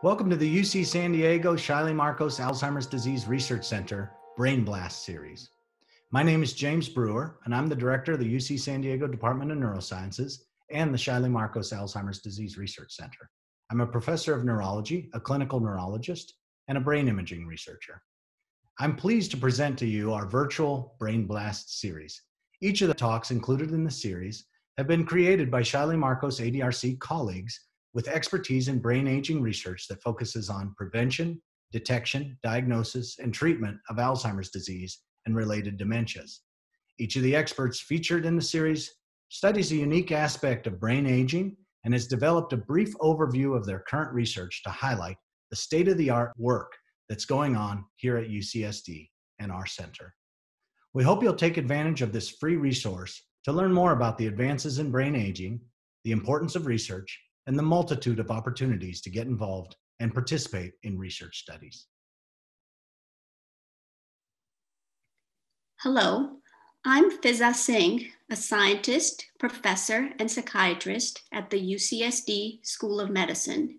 Welcome to the UC San Diego Shiley Marcos Alzheimer's Disease Research Center Brain Blast series. My name is James Brewer, and I'm the director of the UC San Diego Department of Neurosciences and the Shiley Marcos Alzheimer's Disease Research Center. I'm a professor of neurology, a clinical neurologist, and a brain imaging researcher. I'm pleased to present to you our virtual Brain Blast series. Each of the talks included in the series have been created by Shiley Marcos ADRC colleagues with expertise in brain aging research that focuses on prevention, detection, diagnosis, and treatment of Alzheimer's disease and related dementias. Each of the experts featured in the series studies a unique aspect of brain aging and has developed a brief overview of their current research to highlight the state of the art work that's going on here at UCSD and our center. We hope you'll take advantage of this free resource to learn more about the advances in brain aging, the importance of research, and the multitude of opportunities to get involved and participate in research studies. Hello, I'm Fiza Singh, a scientist, professor, and psychiatrist at the UCSD School of Medicine.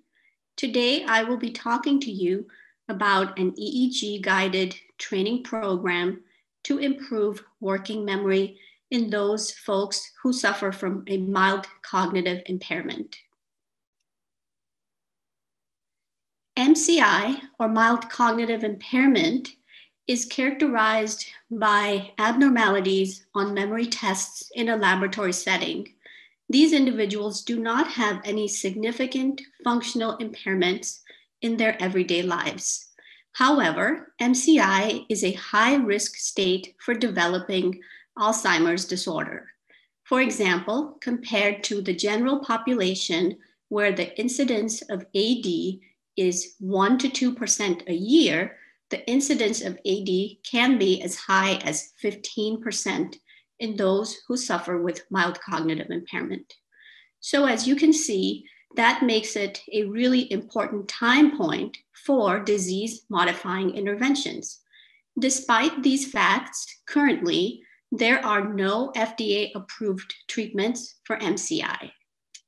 Today, I will be talking to you about an EEG guided training program to improve working memory in those folks who suffer from a mild cognitive impairment. MCI, or mild cognitive impairment, is characterized by abnormalities on memory tests in a laboratory setting. These individuals do not have any significant functional impairments in their everyday lives. However, MCI is a high risk state for developing Alzheimer's disorder. For example, compared to the general population, where the incidence of AD is 1 to 2% a year, the incidence of AD can be as high as 15% in those who suffer with mild cognitive impairment. So, as you can see, that makes it a really important time point for disease modifying interventions. Despite these facts, currently, there are no FDA approved treatments for MCI.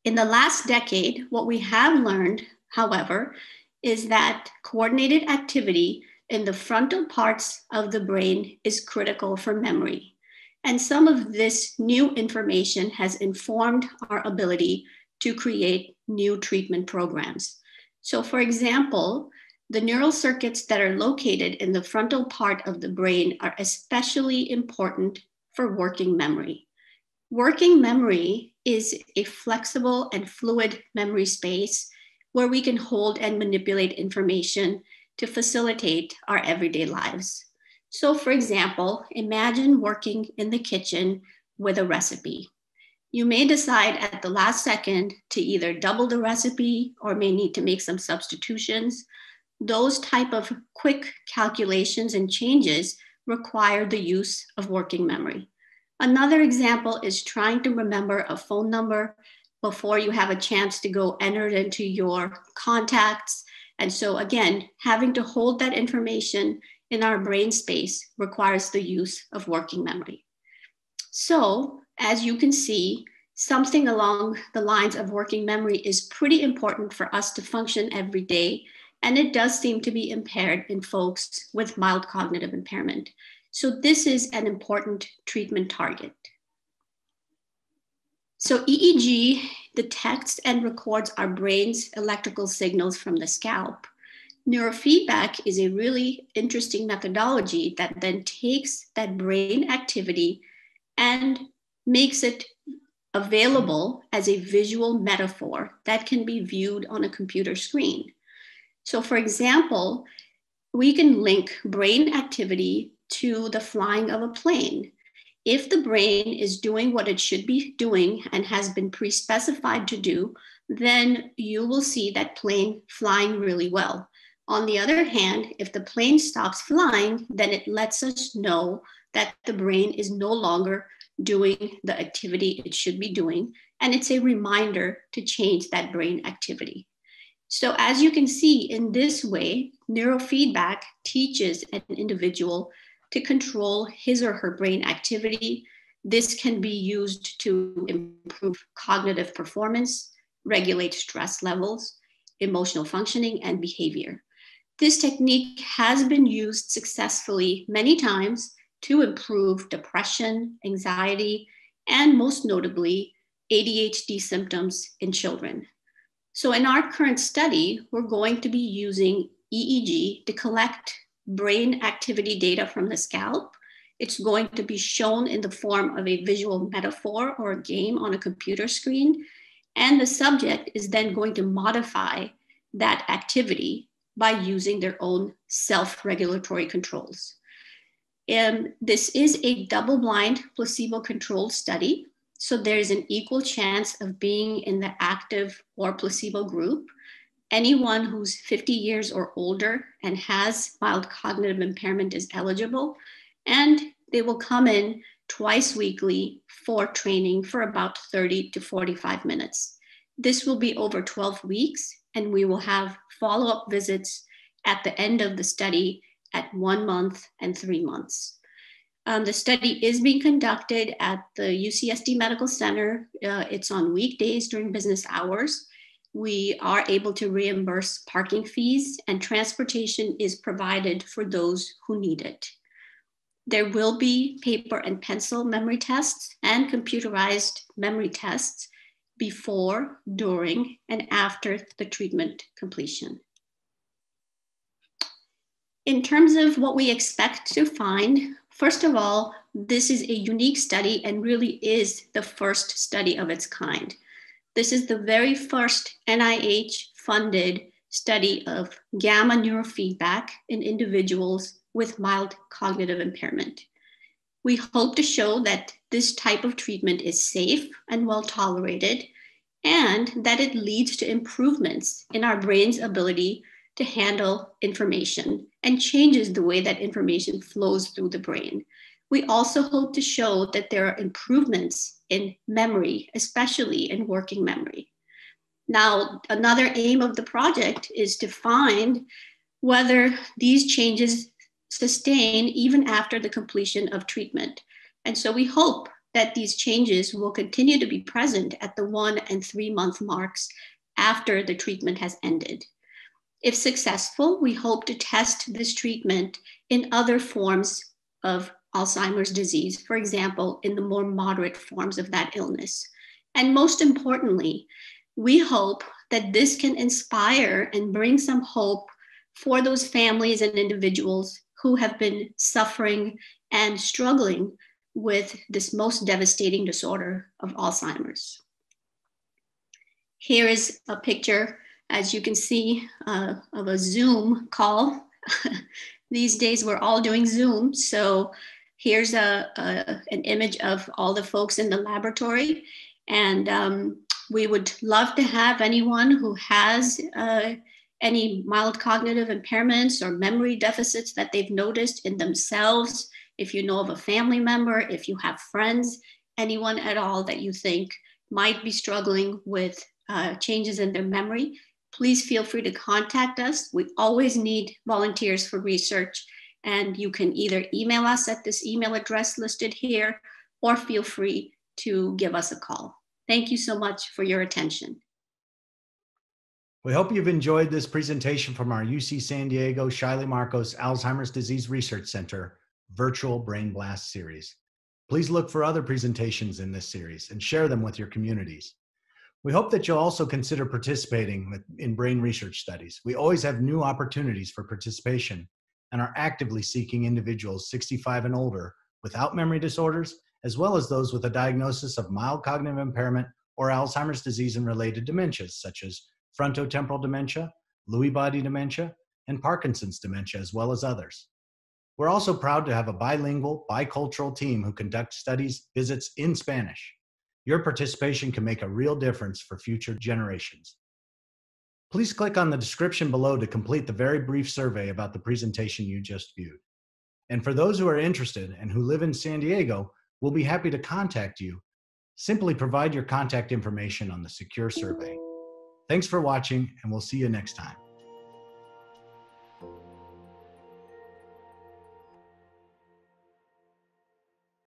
In the last decade, what we have learned, however, is that coordinated activity in the frontal parts of the brain is critical for memory. And some of this new information has informed our ability to create new treatment programs. So, for example, the neural circuits that are located in the frontal part of the brain are especially important for working memory. Working memory is a flexible and fluid memory space where we can hold and manipulate information to facilitate our everyday lives. So, for example, imagine working in the kitchen with a recipe. You may decide at the last second to either double the recipe or may need to make some substitutions. Those type of quick calculations and changes require the use of working memory. Another example is trying to remember a phone number before you have a chance to go enter it into your contacts. And so, again, having to hold that information in our brain space requires the use of working memory. So, as you can see, something along the lines of working memory is pretty important for us to function every day. And it does seem to be impaired in folks with mild cognitive impairment. So, this is an important treatment target. So EEG detects and records our brain's electrical signals from the scalp. Neurofeedback is a really interesting methodology that then takes that brain activity and makes it available as a visual metaphor that can be viewed on a computer screen. So, for example, we can link brain activity to the flying of a plane if the brain is doing what it should be doing and has been pre specified to do, then you will see that plane flying really well. On the other hand, if the plane stops flying, then it lets us know that the brain is no longer doing the activity it should be doing. And it's a reminder to change that brain activity. So, as you can see, in this way, neurofeedback teaches an individual to control his or her brain activity. This can be used to improve cognitive performance, regulate stress levels, emotional functioning, and behavior. This technique has been used successfully many times to improve depression, anxiety, and most notably, ADHD symptoms in children. So, in our current study, we're going to be using EEG to collect brain activity data from the scalp. It's going to be shown in the form of a visual metaphor or a game on a computer screen. And the subject is then going to modify that activity by using their own self regulatory controls. And this is a double blind, placebo controlled study. So there's an equal chance of being in the active or placebo group. Anyone who's 50 years or older and has mild cognitive impairment is eligible. And they will come in twice weekly for training for about 30 to 45 minutes. This will be over 12 weeks, and we will have follow up visits at the end of the study at one month and three months. Um, the study is being conducted at the UCSD Medical Center. Uh, it's on weekdays during business hours. We are able to reimburse parking fees, and transportation is provided for those who need it. There will be paper and pencil memory tests and computerized memory tests before, during, and after the treatment completion. In terms of what we expect to find, first of all, this is a unique study and really is the first study of its kind. This is the very first NIH funded study of gamma neurofeedback in individuals with mild cognitive impairment. We hope to show that this type of treatment is safe and well tolerated, and that it leads to improvements in our brain's ability to handle information and changes the way that information flows through the brain. We also hope to show that there are improvements in memory, especially in working memory. Now, another aim of the project is to find whether these changes sustain even after the completion of treatment. And so we hope that these changes will continue to be present at the one and three month marks after the treatment has ended. If successful, we hope to test this treatment in other forms of Alzheimer's disease, for example, in the more moderate forms of that illness. And most importantly, we hope that this can inspire and bring some hope for those families and individuals who have been suffering and struggling with this most devastating disorder of Alzheimer's. Here is a picture, as you can see, uh, of a Zoom call. These days we're all doing Zoom. So here's a, a, an image of all the folks in the laboratory. And um, we would love to have anyone who has uh, any mild cognitive impairments or memory deficits that they've noticed in themselves, if you know of a family member, if you have friends, anyone at all that you think might be struggling with uh, changes in their memory, please feel free to contact us. We always need volunteers for research, and you can either email us at this email address listed here or feel free to give us a call. Thank you so much for your attention. We hope you've enjoyed this presentation from our UC San Diego Shiley Marcos Alzheimer's Disease Research Center virtual Brain Blast series. Please look for other presentations in this series and share them with your communities. We hope that you'll also consider participating in brain research studies. We always have new opportunities for participation and are actively seeking individuals 65 and older without memory disorders, as well as those with a diagnosis of mild cognitive impairment or Alzheimer's disease and related dementias, such as frontotemporal dementia, Lewy body dementia, and Parkinson's dementia, as well as others. We're also proud to have a bilingual, bicultural team who conduct studies, visits in Spanish. Your participation can make a real difference for future generations. Please click on the description below to complete the very brief survey about the presentation you just viewed. And for those who are interested and who live in San Diego, we'll be happy to contact you. Simply provide your contact information on the secure survey. Thanks for watching, and we'll see you next time.